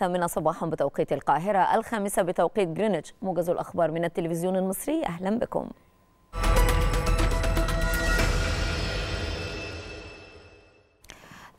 الثامنة صباحا بتوقيت القاهرة الخامسة بتوقيت جرينتش موجز الأخبار من التلفزيون المصري أهلا بكم.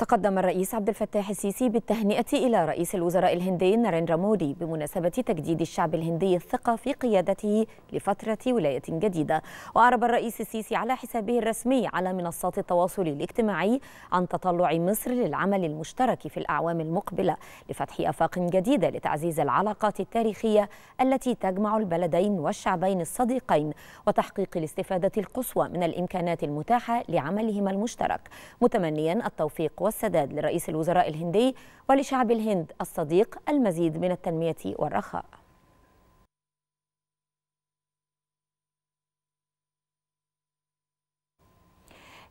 تقدم الرئيس عبد الفتاح السيسي بالتهنئة إلى رئيس الوزراء الهندي ناريندرا مودي بمناسبة تجديد الشعب الهندي الثقة في قيادته لفترة ولاية جديدة. وأعرب الرئيس السيسي على حسابه الرسمي على منصات التواصل الاجتماعي عن تطلع مصر للعمل المشترك في الأعوام المقبلة لفتح آفاق جديدة لتعزيز العلاقات التاريخية التي تجمع البلدين والشعبين الصديقين وتحقيق الاستفادة القصوى من الإمكانات المتاحة لعملهما المشترك. متمنيا التوفيق والسداد لرئيس الوزراء الهندي ولشعب الهند الصديق المزيد من التنمية والرخاء.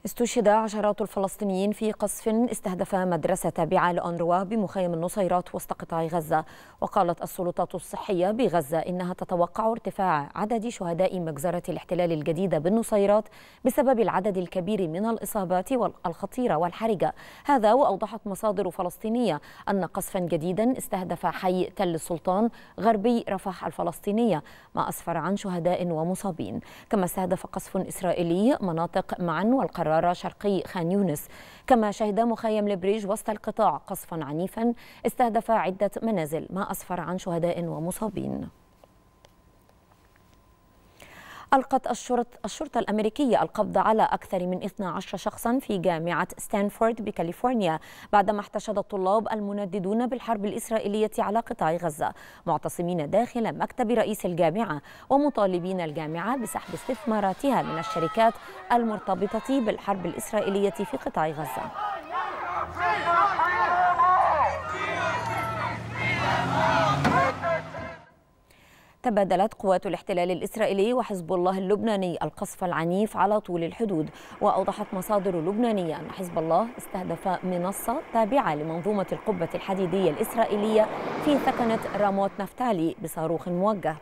استشهد عشرات الفلسطينيين في قصف استهدف مدرسة تابعة لأنروا بمخيم النصيرات وسط قطاع غزة. وقالت السلطات الصحية بغزة إنها تتوقع ارتفاع عدد شهداء مجزرة الاحتلال الجديدة بالنصيرات بسبب العدد الكبير من الإصابات الخطيرة والحرجة. هذا وأوضحت مصادر فلسطينية أن قصفا جديدا استهدف حي تل السلطان غربي رفح الفلسطينية ما أسفر عن شهداء ومصابين. كما استهدف قصف إسرائيلي مناطق معا والقرار حرارة شرقي خان يونس. كما شهد مخيم البريج وسط القطاع قصفا عنيفا استهدف عدة منازل ما أسفر عن شهداء ومصابين. ألقت الشرطة, الأمريكية القبض على أكثر من 12 شخصا في جامعة ستانفورد بكاليفورنيا بعدما احتشد الطلاب المنددون بالحرب الإسرائيلية على قطاع غزة معتصمين داخل مكتب رئيس الجامعة ومطالبين الجامعة بسحب استثماراتها من الشركات المرتبطة بالحرب الإسرائيلية في قطاع غزة. تبادلت قوات الاحتلال الإسرائيلي وحزب الله اللبناني القصف العنيف على طول الحدود وأوضحت مصادر لبنانية أن حزب الله استهدف منصة تابعة لمنظومة القبة الحديدية الإسرائيلية في ثكنة راموت نفتالي بصاروخ موجه.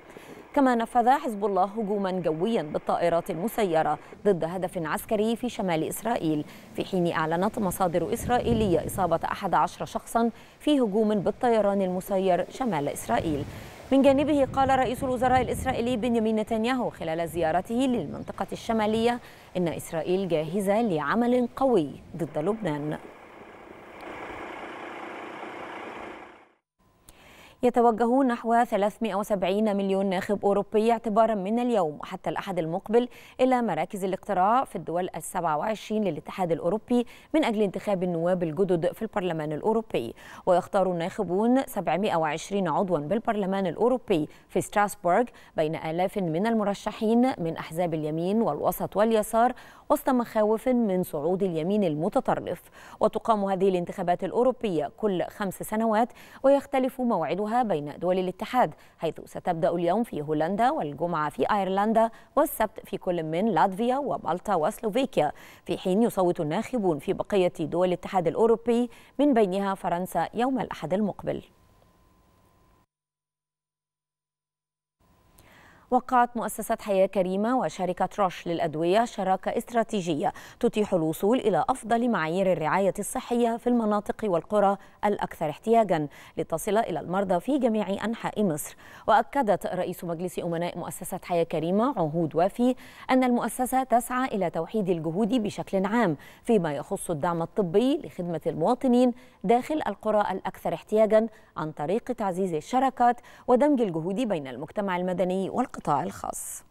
كما نفذ حزب الله هجوما جويا بالطائرات المسيرة ضد هدف عسكري في شمال إسرائيل. في حين أعلنت مصادر إسرائيلية إصابة 11 شخصا في هجوم بالطيران المسير شمال إسرائيل. من جانبه قال رئيس الوزراء الإسرائيلي بنيامين نتنياهو خلال زيارته للمنطقة الشمالية إن إسرائيل جاهزة لعمل قوي ضد لبنان. يتوجه نحو 370 مليون ناخب أوروبي اعتبارا من اليوم وحتى الأحد المقبل إلى مراكز الاقتراع في الدول ال 27 للاتحاد الأوروبي من أجل انتخاب النواب الجدد في البرلمان الأوروبي. ويختار الناخبون 720 عضوا بالبرلمان الأوروبي في ستراسبورغ بين آلاف من المرشحين من أحزاب اليمين والوسط واليسار وسط مخاوف من صعود اليمين المتطرف. وتقام هذه الانتخابات الأوروبية كل خمس سنوات ويختلف موعدها بين دول الاتحاد حيث ستبدأ اليوم في هولندا والجمعة في أيرلندا والسبت في كل من لاتفيا ومالطا وسلوفيكيا في حين يصوت الناخبون في بقية دول الاتحاد الأوروبي من بينها فرنسا يوم الأحد المقبل. وقعت مؤسسة حياة كريمة وشركة روش للأدوية شراكة استراتيجية تتيح الوصول إلى أفضل معايير الرعاية الصحية في المناطق والقرى الأكثر احتياجا لتصل إلى المرضى في جميع أنحاء مصر. وأكدت رئيس مجلس أمناء مؤسسة حياة كريمة عهود وافي أن المؤسسة تسعى إلى توحيد الجهود بشكل عام فيما يخص الدعم الطبي لخدمة المواطنين داخل القرى الأكثر احتياجا عن طريق تعزيز الشراكات ودمج الجهود بين المجتمع المدني والقطاع القطاع الخاص.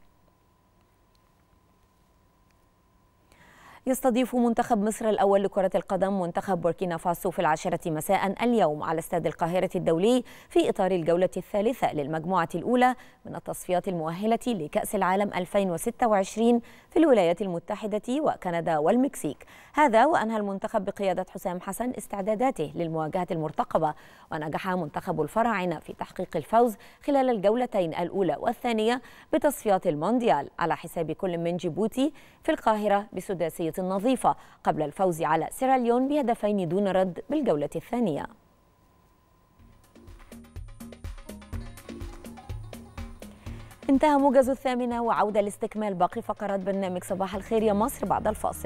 يستضيف منتخب مصر الأول لكرة القدم منتخب بوركينا فاسو في العاشرة مساء اليوم على استاد القاهرة الدولي في إطار الجولة الثالثة للمجموعة الأولى من التصفيات المؤهلة لكأس العالم 2026 في الولايات المتحدة وكندا والمكسيك. هذا وأنهى المنتخب بقيادة حسام حسن استعداداته للمواجهة المرتقبة ونجح منتخب الفراعنة في تحقيق الفوز خلال الجولتين الأولى والثانية بتصفيات المونديال على حساب كل من جيبوتي في القاهرة بسداسية نظيفة قبل الفوز على سيراليون بهدفين دون رد بالجولة الثانية. انتهى موجز الثامنة وعودة لاستكمال باقي فقرات برنامج صباح الخير يا مصر بعد الفاصل.